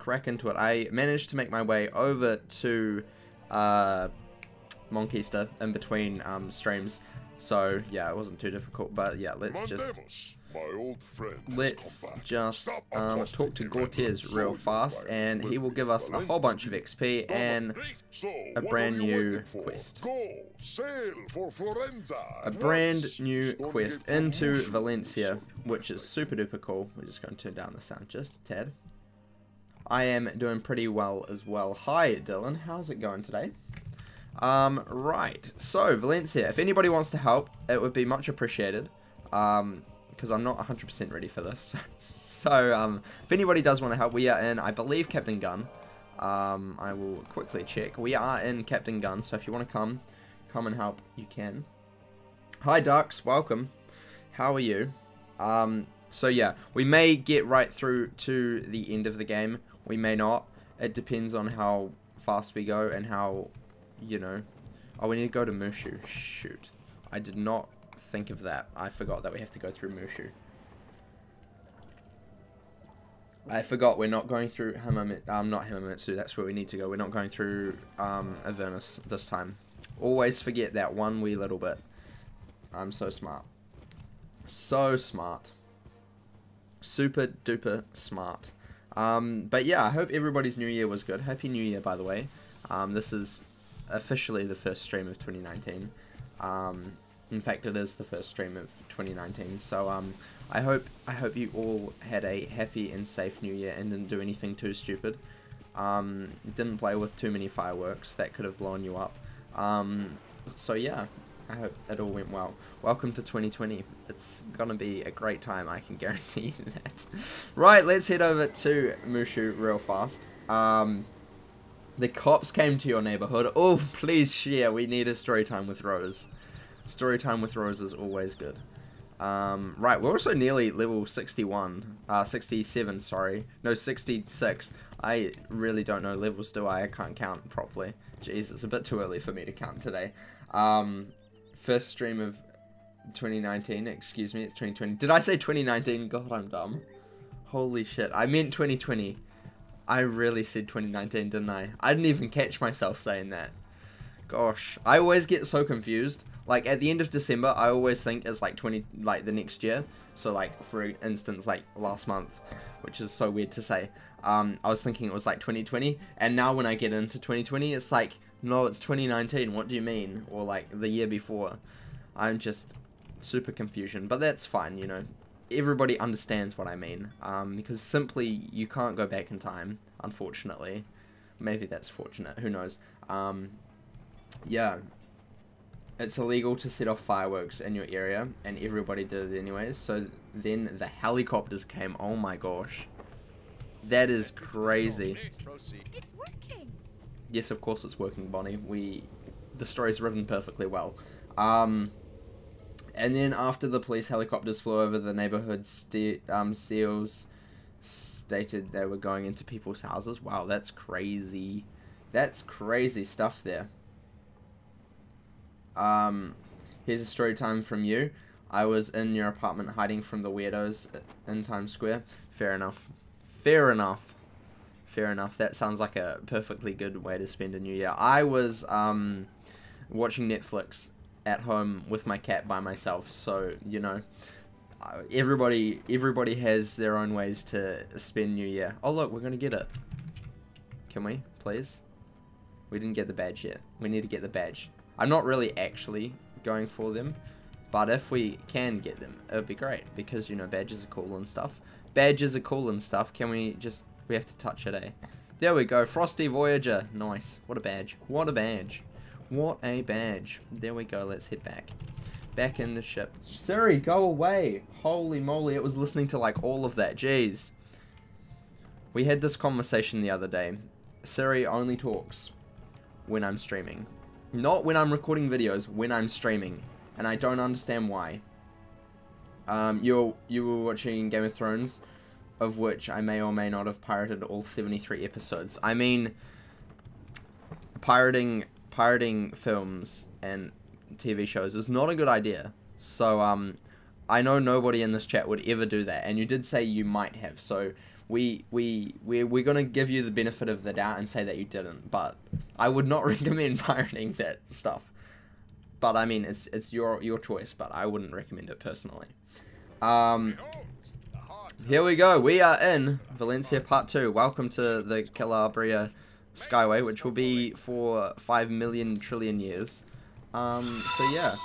crack into it. I managed to make my way over to uh, Monquista in between um, streams. So yeah, it wasn't too difficult. But yeah, let's just let's just um, talk to Gortez real fast, and he will give us a whole bunch of XP and a brand new quest. A brand new quest into Valencia, which is super duper cool. We're just going to turn down the sound just a tad. I am doing pretty well as well. Hi, Dylan. How's it going today? Um, right. So, Valencia, if anybody wants to help, it would be much appreciated. Um, because I'm not 100% ready for this. so, um, if anybody does want to help, we are in, I believe, Captain Gun. Um, I will quickly check. We are in Captain Gun, so if you want to come, come and help, you can. Hi, Ducks. Welcome. How are you? Um, so, yeah, we may get right through to the end of the game. We may not. It depends on how fast we go and how, you know... Oh, we need to go to Mooshu. Shoot. I did not think of that. I forgot that we have to go through Mooshu. I forgot we're not going through Hamamitsu. Um, not Hamamitsu. That's where we need to go. We're not going through um, Avernus this time. Always forget that one wee little bit. I'm so smart. So smart. Super duper smart. Um, but yeah, I hope everybody's New Year was good. Happy New Year, by the way. Um, this is officially the first stream of 2019. Um, in fact, it is the first stream of 2019. So um, I hope I hope you all had a happy and safe New Year and didn't do anything too stupid. Um, didn't play with too many fireworks that could have blown you up. Um, so yeah, I hope it all went well. Welcome to 2020. It's gonna be a great time. I can guarantee you that. right, let's head over to Mooshu real fast. Um, the cops came to your neighborhood. Oh, please share. We need a story time with Rose. Story time with Rose is always good. Um, right, we're also nearly level 61. Uh, 67, sorry. No, 66. I really don't know levels, do I? I can't count properly. Jeez, it's a bit too early for me to count today. Um, first stream of 2019. Excuse me, it's 2020. Did I say 2019? God, I'm dumb. Holy shit. I meant 2020. I really said 2019, didn't I? I didn't even catch myself saying that. Gosh, I always get so confused. Like at the end of December, I always think it's like 20, like the next year. So like for instance, like last month, which is so weird to say. Um, I was thinking it was like 2020, and now when I get into 2020, it's like no, it's 2019. What do you mean? Or like the year before. I'm just super confusion, but that's fine. You know, everybody understands what I mean. Um, because simply you can't go back in time, unfortunately. Maybe that's fortunate. Who knows? Um, yeah, it's illegal to set off fireworks in your area, and everybody did it anyways. So then the helicopters came. Oh my gosh. That is crazy. It's working. Yes, of course it's working, Bonnie. We, the story's written perfectly well. Um, and then after the police helicopters flew over the neighborhood, um, SEALs stated they were going into people's houses. Wow, that's crazy. That's crazy stuff there. Um, here's a story time from you. I was in your apartment hiding from the weirdos in Times Square. Fair enough. Fair enough. Fair enough. That sounds like a perfectly good way to spend a new year. I was um, watching Netflix at home with my cat by myself, so you know, everybody everybody has their own ways to spend New Year. Oh look, we're gonna get it. Can we, please? We didn't get the badge yet. We need to get the badge. I'm not really actually going for them, but if we can get them, it would be great because, you know, badges are cool and stuff. Badges are cool and stuff. Can we just, we have to touch it, eh? There we go. Frosty Voyager. Nice. What a badge. What a badge. What a badge. There we go. Let's head back. Back in the ship. Siri, go away. Holy moly. It was listening to like all of that. Jeez. We had this conversation the other day. Siri only talks when I'm streaming. Not when I'm recording videos, when I'm streaming. And I don't understand why. Um, you you were watching Game of Thrones, of which I may or may not have pirated all 73 episodes. I mean, pirating pirating films and TV shows is not a good idea. So um, I know nobody in this chat would ever do that, and you did say you might have. So we we we we're gonna give you the benefit of the doubt and say that you didn't. But I would not recommend pirating that stuff. But I mean, it's it's your your choice. But I wouldn't recommend it personally. Um, here we go. We are in Valencia Part Two. Welcome to the Calabria Skyway, which will be for five million trillion years. Um, so yeah.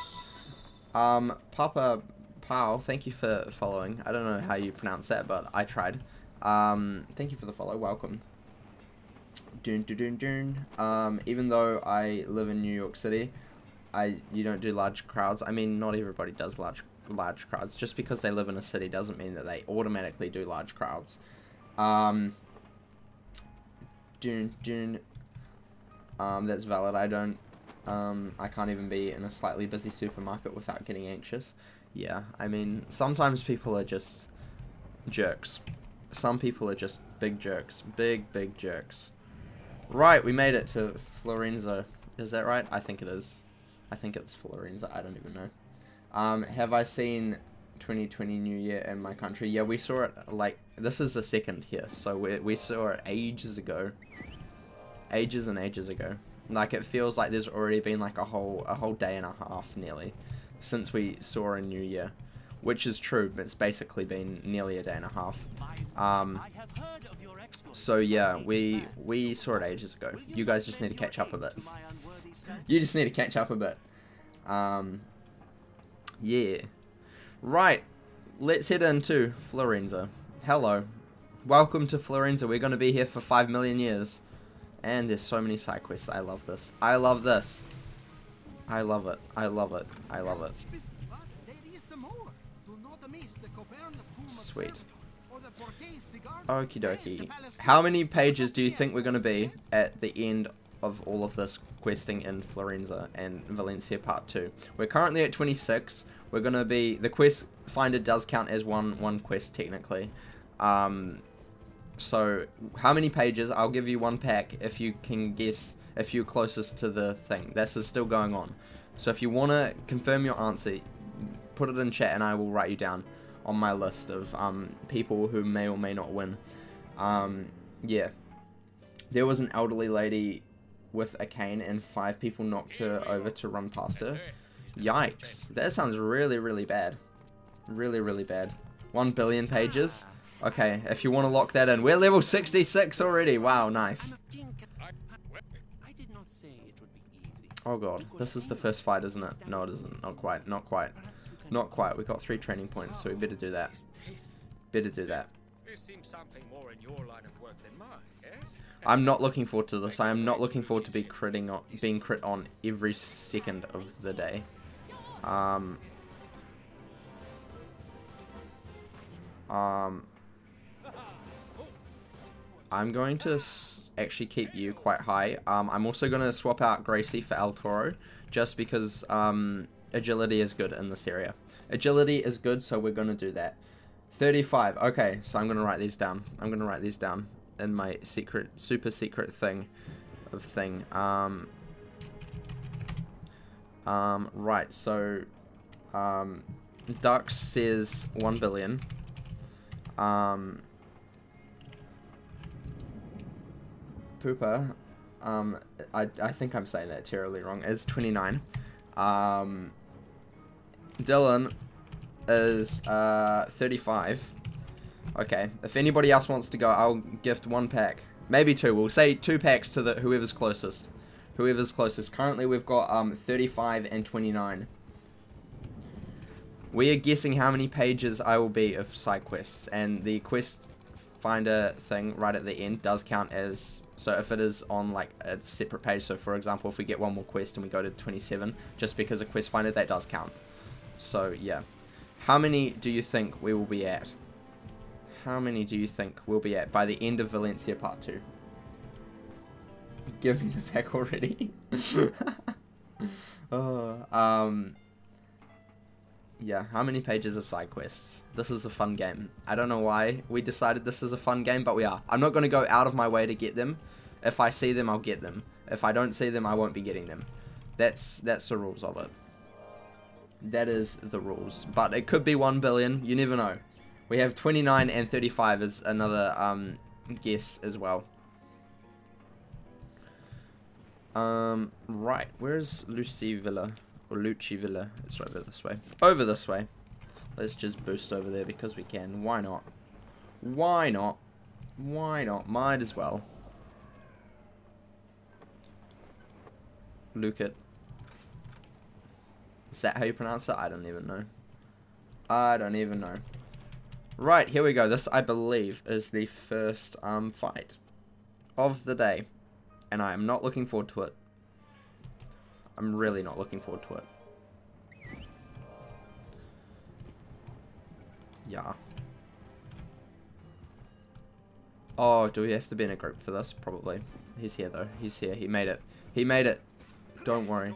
Um, Papa Pau, thank you for following. I don't know how you pronounce that, but I tried. Um, thank you for the follow. Welcome. Dun, dun, dun, dun. Um, even though I live in New York City, I you don't do large crowds. I mean, not everybody does large large crowds. Just because they live in a city doesn't mean that they automatically do large crowds. Um, dun, dun. Um, that's valid. I don't. Um, I can't even be in a slightly busy supermarket without getting anxious. Yeah, I mean, sometimes people are just jerks. Some people are just big jerks. Big, big jerks. Right, we made it to Florenzo. Is that right? I think it is. I think it's Florenzo. I don't even know. Um, have I seen 2020 New Year in my country? Yeah, we saw it, like, this is the second here. So we, we saw it ages ago. Ages and ages ago. Like, it feels like there's already been, like, a whole, a whole day and a half, nearly since we saw a new year. Which is true, but it's basically been nearly a day and a half. Um, so yeah, we we saw it ages ago. You guys just need to catch up a bit. You just need to catch up a bit. Um, yeah. Right, let's head into Florenza. Hello. Welcome to Florenza. We're going to be here for 5 million years. And there's so many side quests. I love this. I love this. I love it. I love it. I love it. Sweet. Okie dokie. How many pages do you think we're going to be at the end of all of this questing in Florenza and Valencia Part 2? We're currently at 26. We're going to be... The quest finder does count as one, one quest technically. Um, so, how many pages? I'll give you one pack if you can guess if you're closest to the thing. This is still going on. So if you want to confirm your answer, put it in chat and I will write you down on my list of um, people who may or may not win. Um, yeah. There was an elderly lady with a cane and five people knocked her over to run past her. Yikes. That sounds really, really bad. Really, really bad. One billion pages. Okay, if you want to lock that in. We're level 66 already. Wow, nice. Oh god, this is the first fight, isn't it? No, it isn't. Not quite. Not quite. Not quite. We've got three training points, so we better do that. Better do that. I'm not looking forward to this. I am not looking forward to be critting on, being crit on every second of the day. Um. Um. I'm going to actually keep you quite high. Um, I'm also going to swap out Gracie for El Toro, just because um, agility is good in this area. Agility is good, so we're going to do that. 35. Okay, so I'm going to write these down. I'm going to write these down in my secret, super secret thing of thing. Um, um, right, so um, Dux says 1 billion. Um, Pooper, um, I, I think I'm saying that terribly wrong, is 29. Um, Dylan is uh, 35. Okay, if anybody else wants to go, I'll gift one pack. Maybe two. We'll say two packs to the whoever's closest. Whoever's closest. Currently, we've got um 35 and 29. We are guessing how many pages I will be of side quests, and the quest finder thing right at the end does count as so if it is on like a separate page, so for example, if we get one more quest and we go to 27, just because of quest finder, that does count. So yeah. How many do you think we will be at? How many do you think we'll be at by the end of Valencia Part 2? Give me the pack already. oh, um, yeah, how many pages of side quests? This is a fun game. I don't know why we decided this is a fun game, but we are. I'm not going to go out of my way to get them. If I see them, I'll get them. If I don't see them, I won't be getting them. That's that's the rules of it. That is the rules. But it could be 1 billion. You never know. We have 29 and 35 as another um, guess as well. Um, right. Where's Lucy Villa? Or Lucci Villa? It's right over this way. Over this way. Let's just boost over there because we can. Why not? Why not? Why not? Might as well. Look. Is that how you pronounce it? I don't even know. I don't even know. Right, here we go. This, I believe, is the first um, fight of the day. And I am not looking forward to it. I'm really not looking forward to it. Yeah. Oh, do we have to be in a group for this? Probably. He's here, though. He's here. He made it. He made it. Don't worry.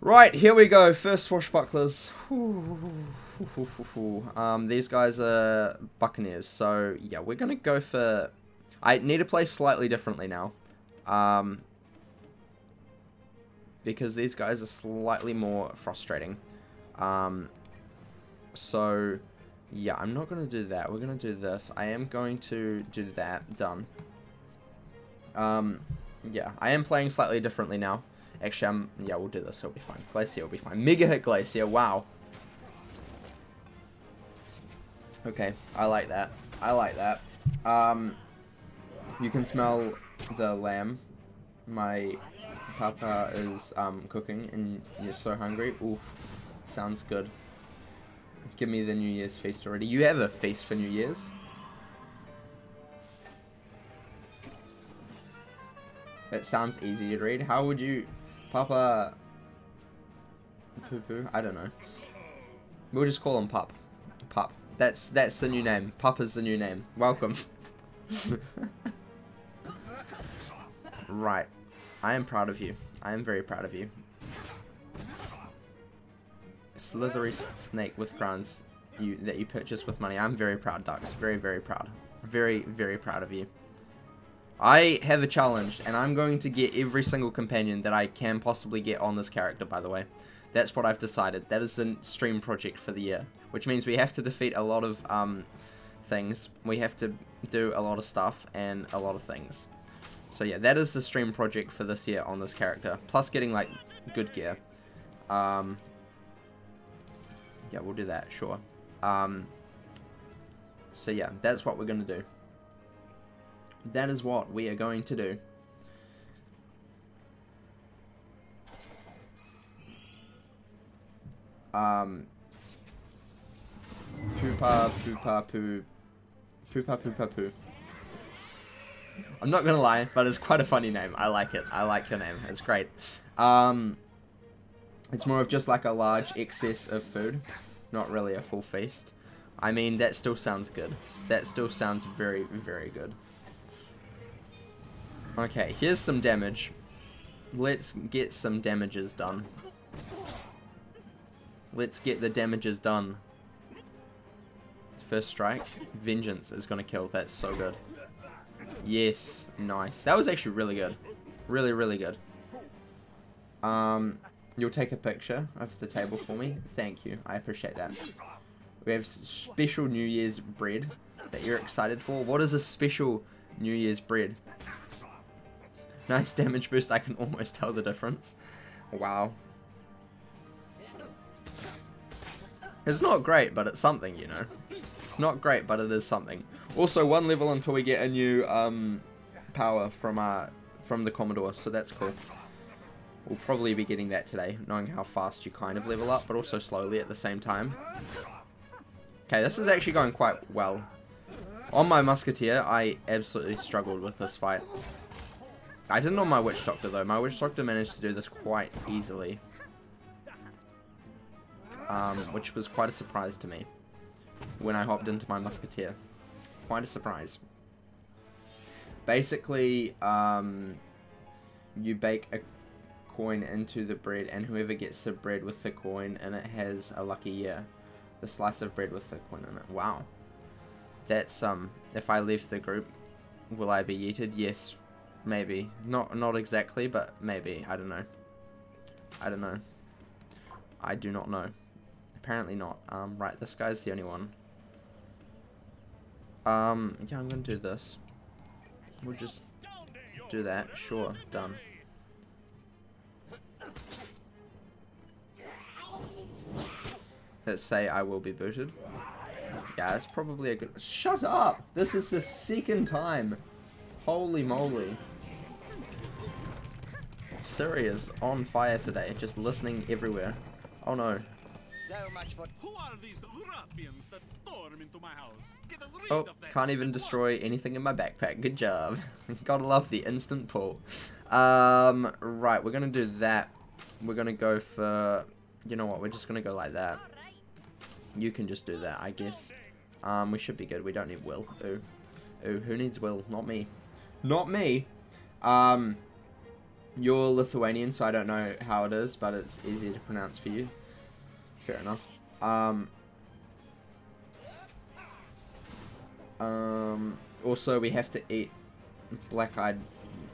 Right, here we go. First swashbucklers. um, these guys are Buccaneers, so yeah, we're gonna go for. I need to play slightly differently now, um, because these guys are slightly more frustrating. Um, so yeah, I'm not gonna do that. We're gonna do this. I am going to do that. Done. Um, yeah, I am playing slightly differently now. Actually, I'm, yeah, we'll do this. It'll be fine. Glacier will be fine. Mega hit Glacier. Wow. Okay, I like that. I like that. Um, you can smell the lamb. My papa is um, cooking, and you're so hungry. Ooh, sounds good. Give me the New Year's feast already. You have a feast for New Year's? It sounds easy to read. How would you... Papa... Poo poo? I don't know. We'll just call him Pup. Pup. That's that's the new name. Pup is the new name. Welcome. right. I am proud of you. I am very proud of you. Slithery snake with crowns you that you purchased with money. I'm very proud, Ducks. Very, very proud. Very, very proud of you. I have a challenge, and I'm going to get every single companion that I can possibly get on this character, by the way. That's what I've decided. That is the stream project for the year. Which means we have to defeat a lot of um, things. We have to do a lot of stuff and a lot of things. So yeah, that is the stream project for this year on this character. Plus getting, like, good gear. Um, yeah, we'll do that, sure. Um, so yeah, that's what we're going to do. That is what we are going to do. Um, poopa, poopa, poo, poopa, poopa, poo. I'm not gonna lie, but it's quite a funny name. I like it. I like your name. It's great. Um, it's more of just like a large excess of food, not really a full feast. I mean, that still sounds good. That still sounds very, very good. Okay, here's some damage. Let's get some damages done. Let's get the damages done. First strike. Vengeance is going to kill. That's so good. Yes. Nice. That was actually really good. Really, really good. Um, You'll take a picture of the table for me? Thank you. I appreciate that. We have special New Year's bread that you're excited for. What is a special New Year's bread? Nice damage boost. I can almost tell the difference. Wow. It's not great, but it's something, you know. It's not great, but it is something. Also, one level until we get a new um, power from our from the Commodore, so that's cool. We'll probably be getting that today, knowing how fast you kind of level up, but also slowly at the same time. Okay, this is actually going quite well. On my Musketeer, I absolutely struggled with this fight. I didn't on my Witch Doctor though. My Witch Doctor managed to do this quite easily. Um, which was quite a surprise to me when I hopped into my Musketeer. Quite a surprise. Basically, um, you bake a coin into the bread and whoever gets the bread with the coin and it has a lucky year. The slice of bread with the coin in it. Wow. That's, um, if I leave the group, will I be yeeted? Yes, Maybe. Not not exactly, but maybe. I don't know. I don't know. I do not know. Apparently not. Um, right, this guy's the only one. Um, yeah, I'm gonna do this. We'll just do that. Sure, done. Let's say I will be booted. Yeah, it's probably a good... Shut up! This is the second time. Holy moly. Siri is on fire today, just listening everywhere. Oh no. Oh, can't even destroy anything in my backpack. Good job. Gotta love the instant pull. Um, right, we're gonna do that. We're gonna go for... You know what, we're just gonna go like that. You can just do that, I guess. Um, we should be good. We don't need Will. Ooh. Ooh, who needs Will? Not me. Not me. Um, you're Lithuanian, so I don't know how it is, but it's easier to pronounce for you. Fair enough. Um, um, also, we have to eat black-eyed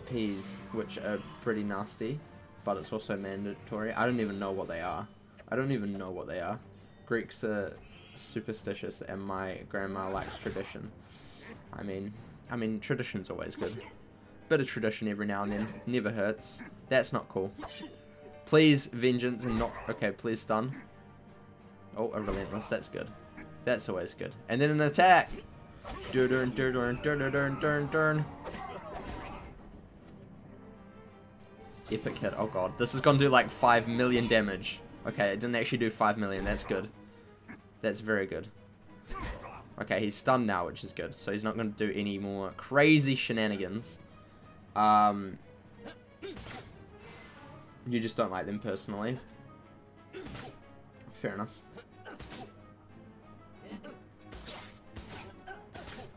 peas, which are pretty nasty, but it's also mandatory. I don't even know what they are. I don't even know what they are. Greeks are superstitious, and my grandma likes tradition. I mean, I mean, tradition's always good. Bit of tradition every now and then never hurts. That's not cool. Please, vengeance and not okay. Please stun. Oh, a relentless. That's good. That's always good. And then an attack. Dun dun dun dun dun. Epic hit. Oh god, this is gonna do like five million damage. Okay, it didn't actually do five million. That's good. That's very good. Okay, he's stunned now, which is good. So he's not going to do any more crazy shenanigans. Um, you just don't like them personally. Fair enough.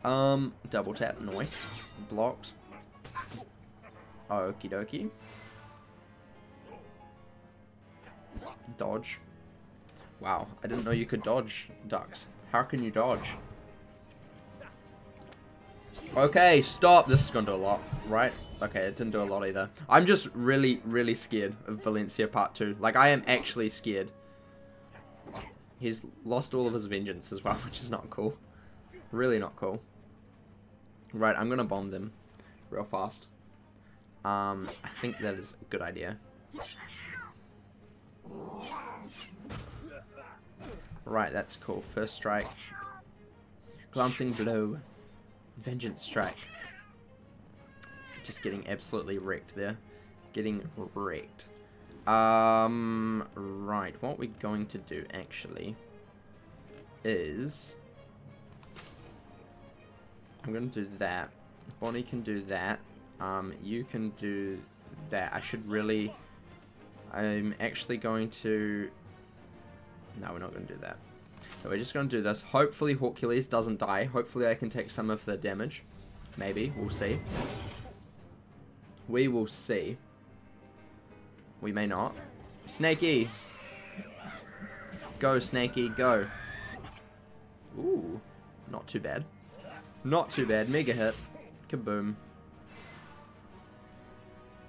Um, double tap, nice. Blocked. Okie dokie. Dodge. Wow, I didn't know you could dodge ducks. How can you dodge? Okay, stop. This is gonna do a lot, right? Okay, it didn't do a lot either. I'm just really, really scared of Valencia Part 2. Like, I am actually scared. He's lost all of his vengeance as well, which is not cool. Really not cool. Right, I'm gonna bomb them real fast. Um, I think that is a good idea. Right, that's cool. First strike. Glancing blow. Vengeance strike. Just getting absolutely wrecked there. Getting wrecked. Um, right, what we're going to do actually is... I'm going to do that. Bonnie can do that. Um, you can do that. I should really... I'm actually going to... No, we're not going to do that. So we're just going to do this. Hopefully Hercules doesn't die. Hopefully I can take some of the damage. Maybe. We'll see. We will see. We may not. Snakey! Go, Snakey, go. Ooh. Not too bad. Not too bad. Mega hit. Kaboom.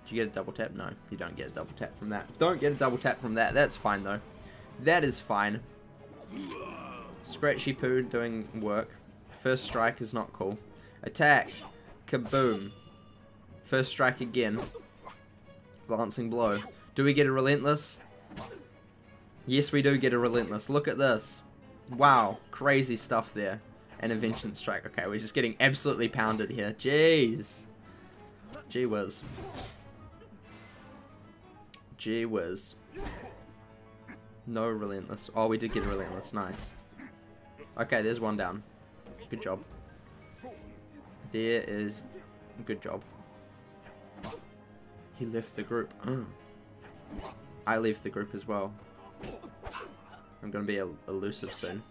Did you get a double tap? No, you don't get a double tap from that. Don't get a double tap from that. That's fine, though. That is fine. Scratchy Poo doing work. First strike is not cool. Attack. Kaboom. First strike again. Glancing blow. Do we get a relentless? Yes, we do get a relentless. Look at this. Wow. Crazy stuff there. And a vengeance strike. Okay, we're just getting absolutely pounded here. Jeez. Gee whiz. Gee whiz. No relentless. Oh, we did get a relentless. Nice. Okay, there's one down. Good job. There is... Good job. He left the group. Mm. I left the group as well. I'm gonna be el elusive soon.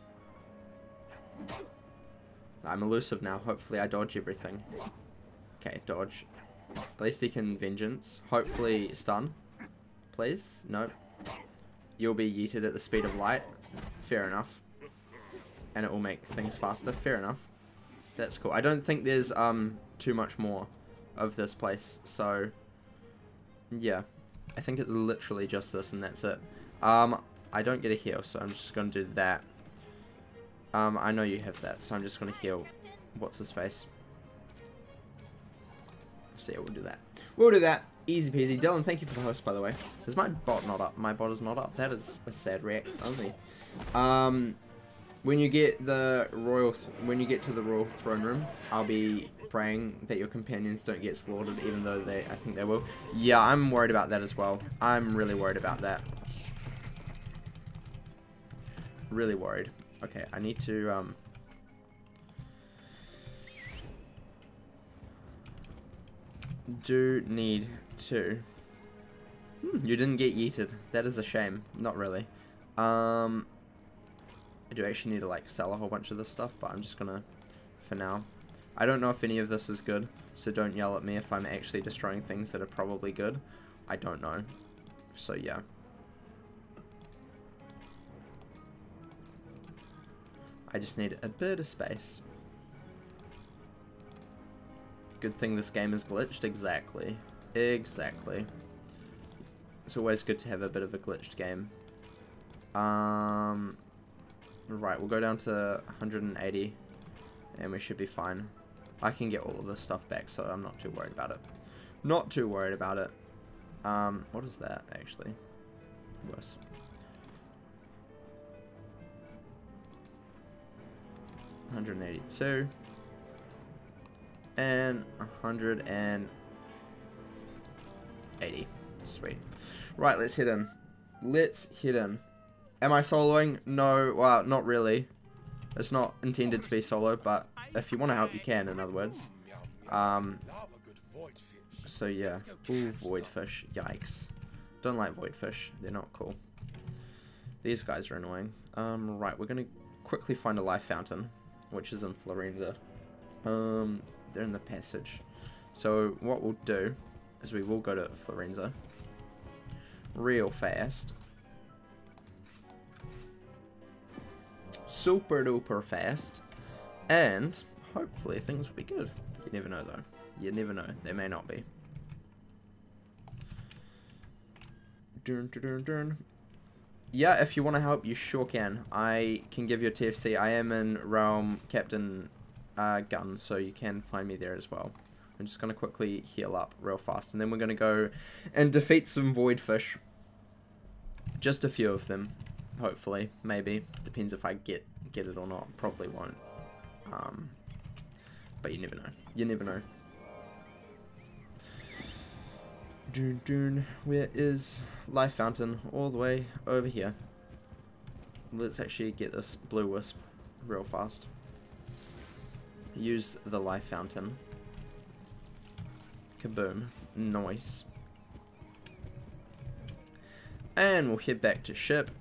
I'm elusive now. Hopefully I dodge everything. Okay, dodge. At least he can vengeance. Hopefully stun. Please? Nope. You'll be yeeted at the speed of light. Fair enough. And it will make things faster. Fair enough. That's cool. I don't think there's um too much more of this place. So, yeah. I think it's literally just this and that's it. Um, I don't get a heal, so I'm just going to do that. Um, I know you have that, so I'm just going to heal. What's his face? So yeah, we'll do that. We'll do that. Easy peasy. Dylan, thank you for the host, by the way. Is my bot not up? My bot is not up. That is a sad react only. Um, when you get the royal, when you get to the royal throne room, I'll be praying that your companions don't get slaughtered, even though they, I think they will. Yeah, I'm worried about that as well. I'm really worried about that. Really worried. Okay, I need to, um... Do need to... Hmm, you didn't get yeeted. That is a shame. Not really. Um... I do actually need to, like, sell a whole bunch of this stuff, but I'm just gonna... For now. I don't know if any of this is good, so don't yell at me if I'm actually destroying things that are probably good. I don't know. So, yeah. I just need a bit of space. Good thing this game is glitched. Exactly. Exactly. It's always good to have a bit of a glitched game. Um, right, we'll go down to 180 and we should be fine. I can get all of this stuff back, so I'm not too worried about it. Not too worried about it. Um, what is that, actually? Worse. Hundred and eighty-two and 180. Sweet. Right, let's hit him. Let's hit him. Am I soloing? No, well, not really. It's not intended to be solo, but if you want to help, you can, in other words. Um, so yeah. Ooh, voidfish. Yikes. Don't like voidfish. They're not cool. These guys are annoying. Um, right, we're going to quickly find a life fountain, which is in Florenza. Um, they're in the passage. So what we'll do we will go to Florenza real fast. Super duper fast. And hopefully things will be good. You never know though. You never know. They may not be. Dun, dun, dun. Yeah, if you want to help, you sure can. I can give you a TFC. I am in Realm Captain uh, gun, so you can find me there as well. I'm just going to quickly heal up real fast, and then we're going to go and defeat some void fish. Just a few of them, hopefully, maybe. Depends if I get get it or not. Probably won't. Um, but you never know. You never know. Dun, dun. Where is Life Fountain? All the way over here. Let's actually get this blue wisp real fast use the life fountain. Kaboom. Nice. And we'll head back to ship.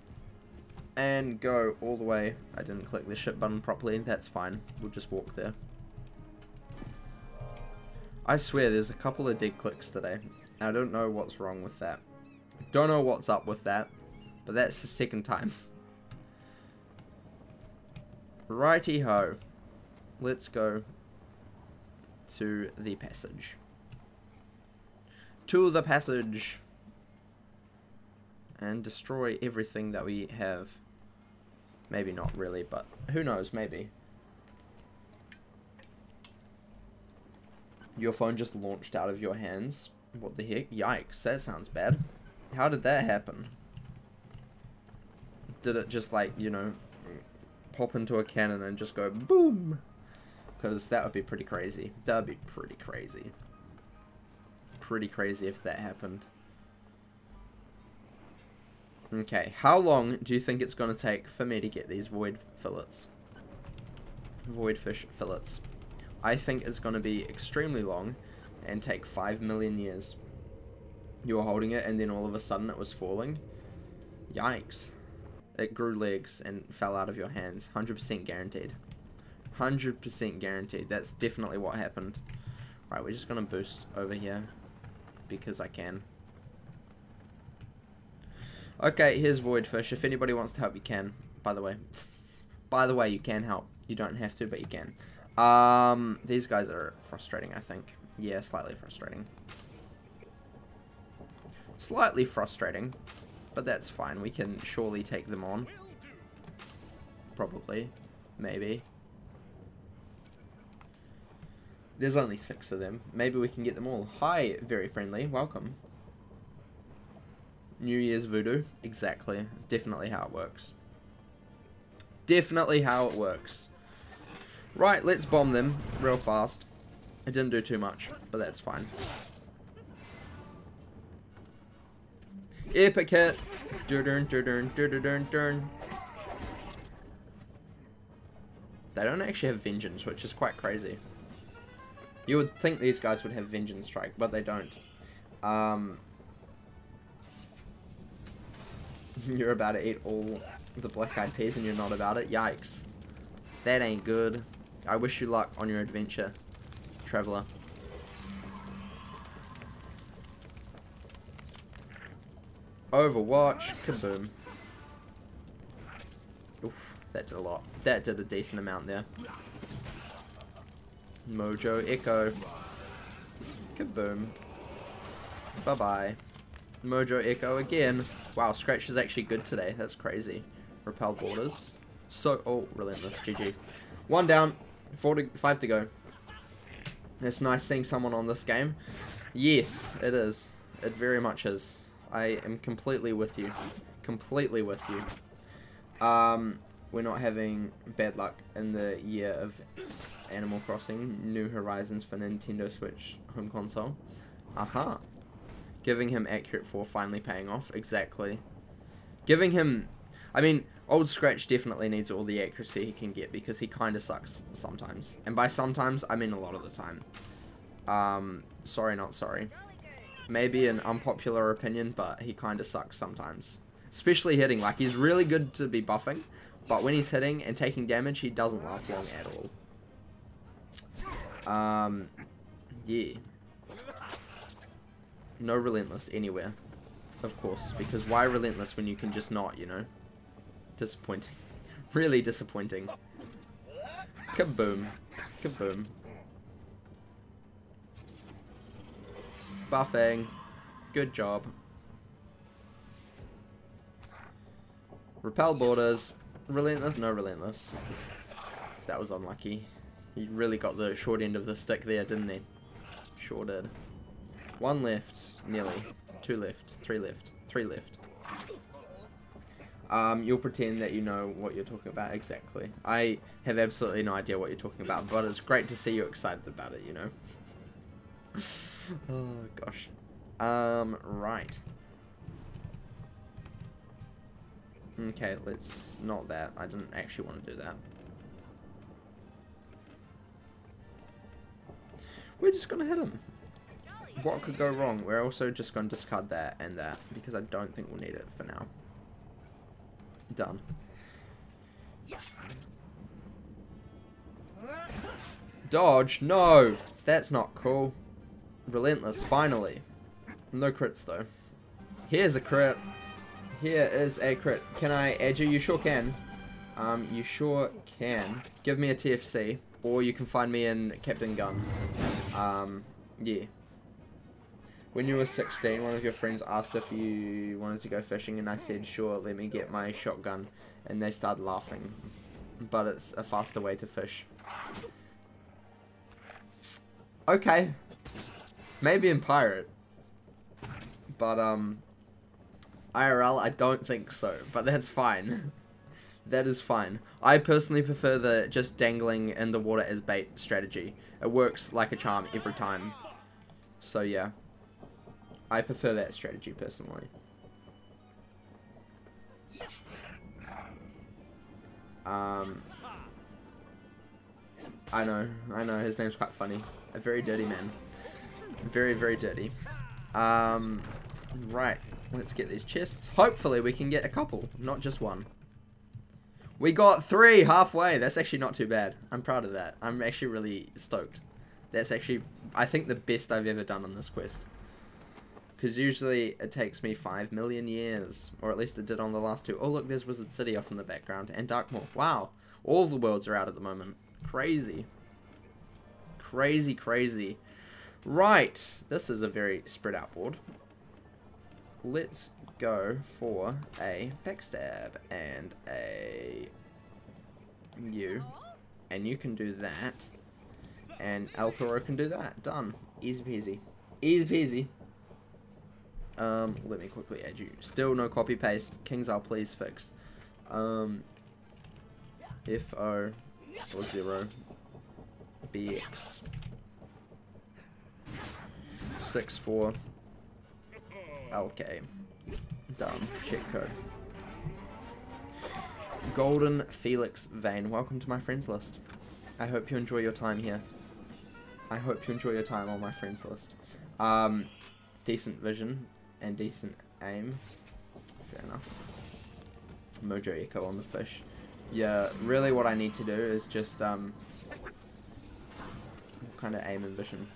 And go all the way. I didn't click the ship button properly. That's fine. We'll just walk there. I swear there's a couple of dead clicks today. I don't know what's wrong with that. Don't know what's up with that. But that's the second time. Righty ho let's go to the passage. To the passage. And destroy everything that we have. Maybe not really, but who knows, maybe. Your phone just launched out of your hands. What the heck? Yikes, that sounds bad. How did that happen? Did it just like, you know, pop into a cannon and just go boom? Because that would be pretty crazy. That would be pretty crazy. Pretty crazy if that happened. Okay, how long do you think it's going to take for me to get these void fillets? Void fish fillets. I think it's going to be extremely long and take 5 million years. You were holding it and then all of a sudden it was falling. Yikes. It grew legs and fell out of your hands. 100% guaranteed. 100% guaranteed. That's definitely what happened. Right, we're just going to boost over here. Because I can. Okay, here's Voidfish. If anybody wants to help, you can. By the way. By the way, you can help. You don't have to, but you can. Um, these guys are frustrating, I think. Yeah, slightly frustrating. Slightly frustrating, but that's fine. We can surely take them on. Probably. Maybe. There's only six of them. Maybe we can get them all. Hi, very friendly. Welcome. New Year's voodoo. Exactly. Definitely how it works. Definitely how it works. Right, let's bomb them real fast. It didn't do too much, but that's fine. Epic hit. Dun dun dun dun. They don't actually have vengeance, which is quite crazy. You would think these guys would have vengeance strike, but they don't. Um, you're about to eat all the black eyed peas and you're not about it. Yikes. That ain't good. I wish you luck on your adventure, traveler. Overwatch, kaboom. Oof, that did a lot. That did a decent amount there. Mojo Echo. Kaboom. Bye-bye. Mojo Echo again. Wow, Scratch is actually good today. That's crazy. Repel boarders. So, oh, relentless. GG. One down. Four to, five to go. It's nice seeing someone on this game. Yes, it is. It very much is. I am completely with you. Completely with you. Um, we're not having bad luck in the year of Animal Crossing New Horizons for Nintendo Switch home console. Aha. Giving him accurate 4 finally paying off. Exactly. Giving him... I mean, Old Scratch definitely needs all the accuracy he can get because he kind of sucks sometimes. And by sometimes, I mean a lot of the time. Um, sorry, not sorry. Maybe an unpopular opinion, but he kind of sucks sometimes. Especially hitting. Like, he's really good to be buffing, but when he's hitting and taking damage, he doesn't last long at all. Um, yeah. No Relentless anywhere. Of course, because why Relentless when you can just not, you know? Disappointing. really disappointing. Kaboom. Kaboom. Buffing. Good job. Repel boarders. Relentless? No relentless. That was unlucky. He really got the short end of the stick there, didn't he? Sure did. One left, nearly. Two left. Three left. Three left. Um, you'll pretend that you know what you're talking about exactly. I have absolutely no idea what you're talking about, but it's great to see you excited about it, you know? oh, gosh. Um, right. Okay, let's not that. I didn't actually want to do that. We're just gonna hit him. What could go wrong? We're also just gonna discard that and that because I don't think we'll need it for now. Done. Dodge? No! That's not cool. Relentless, finally. No crits though. Here's a crit. Here is a crit. Can I add you? You sure can. Um, you sure can. Give me a TFC. Or you can find me in Captain Gun. Um, yeah. When you were 16, one of your friends asked if you wanted to go fishing, and I said, sure, let me get my shotgun. And they started laughing. But it's a faster way to fish. Okay. Maybe in Pirate. But, um, IRL, I don't think so. But that's fine. that is fine. I personally prefer the just dangling in the water as bait strategy. It works like a charm every time. So, yeah. I prefer that strategy personally. Um, I know, I know, his name's quite funny. A very dirty man. Very, very dirty. Um, right, let's get these chests. Hopefully we can get a couple, not just one. We got three halfway. That's actually not too bad. I'm proud of that. I'm actually really stoked. That's actually, I think, the best I've ever done on this quest. Because usually it takes me 5 million years. Or at least it did on the last two. Oh, look, there's Wizard City off in the background. And Darkmoor. Wow. All the worlds are out at the moment. Crazy. Crazy, crazy. Right, this is a very spread out board. Let's go for a backstab and a you. And you can do that. And El Toro can do that. Done. Easy peasy. Easy peasy. Um, let me quickly add you. Still no copy paste. KingsIsle please fix. Um, FO or 0 BX 64 LK. Done. Check code. Golden Felix Vane, welcome to my friends list. I hope you enjoy your time here. I hope you enjoy your time on my friends list. Um, decent vision and decent aim. Fair enough. Mojo Echo on the fish. Yeah, really what I need to do is just, um, what kind of aim and vision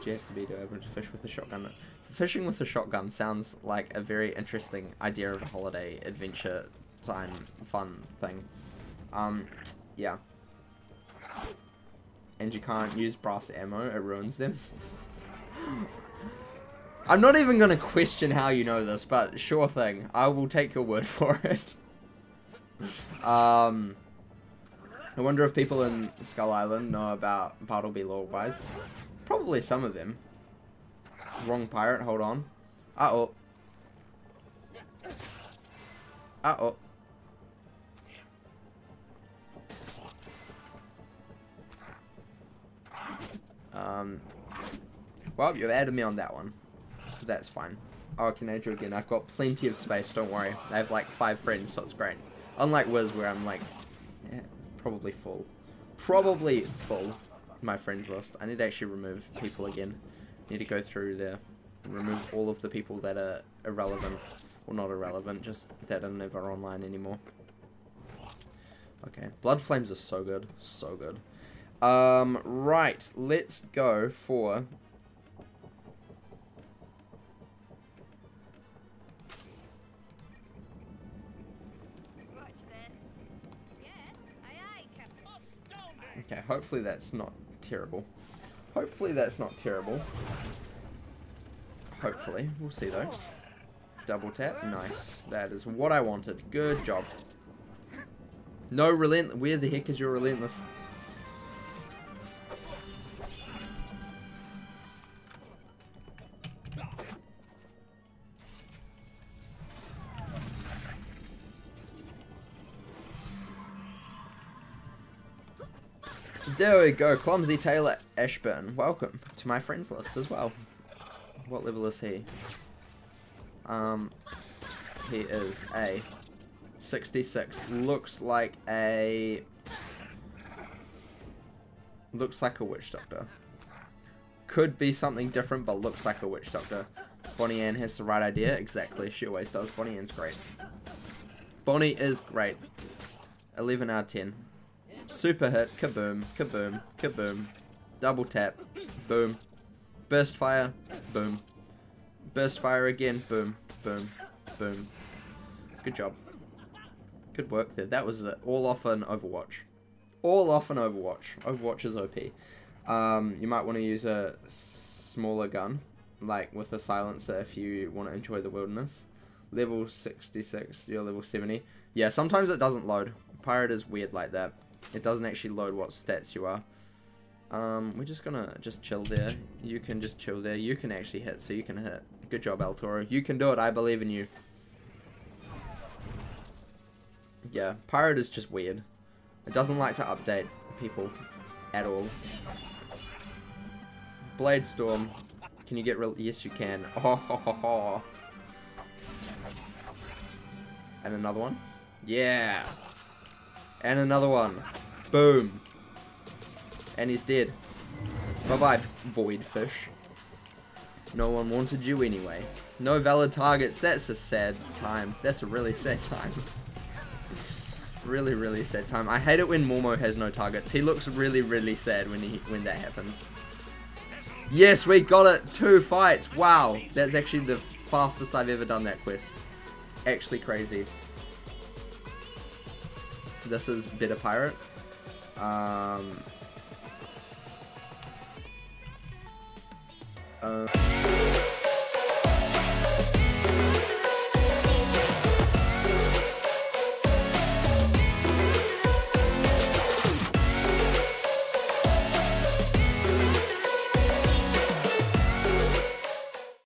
do you have to be to be able to fish with a shotgun? Fishing with a shotgun sounds like a very interesting idea of a holiday adventure time fun thing. Um, yeah. And you can't use brass ammo, it ruins them. I'm not even gonna question how you know this, but sure thing. I will take your word for it. um, I wonder if people in Skull Island know about Bartleby Lullabies. Probably some of them. Wrong pirate, hold on. Uh-oh. Uh-oh. Um, well, you've added me on that one. So that's fine. Oh, can I do again? I've got plenty of space, don't worry. I have like five friends, so it's great. Unlike Wiz, where I'm like, eh, probably full. Probably full, my friends list. I need to actually remove people again. Need to go through there and remove all of the people that are irrelevant. Well, not irrelevant, just that are never online anymore. Okay, Blood Flames are so good. So good. Um, right, let's go for... Yes, aye aye, Okay, hopefully that's not terrible. Hopefully that's not terrible. Hopefully. We'll see though. Double tap. Nice. That is what I wanted. Good job. No relent. Where the heck is your relentless? There we go, Clumsy Taylor Ashburn. Welcome to my friends list as well. What level is he? Um, he is a 66. Looks like a... Looks like a witch doctor. Could be something different, but looks like a witch doctor. Bonnie Ann has the right idea. Exactly, she always does. Bonnie Ann's great. Bonnie is great. 11 out of 10. Super hit, kaboom, kaboom, kaboom. Double tap, boom. Burst fire, boom. Burst fire again, boom, boom, boom. Good job. Good work there. That was it. all off an Overwatch. All off an Overwatch. Overwatch is OP. Um, you might want to use a smaller gun, like with a silencer if you want to enjoy the wilderness. Level 66, you're level 70. Yeah, sometimes it doesn't load. Pirate is weird like that. It doesn't actually load what stats you are. Um, we're just gonna just chill there. You can just chill there. You can actually hit, so you can hit. Good job, El Toro. You can do it. I believe in you. Yeah, Pirate is just weird. It doesn't like to update people at all. Blade Storm. Can you get real? Yes, you can. Oh, ho, ho, ho. And another one. Yeah. And another one. Boom. And he's dead. Bye-bye, Void Fish. No one wanted you anyway. No valid targets. That's a sad time. That's a really sad time. really, really sad time. I hate it when Momo has no targets. He looks really, really sad when he when that happens. Yes, we got it. Two fights. Wow. That's actually the fastest I've ever done that quest. Actually crazy. This is Bitter Pirate. Um, Uh,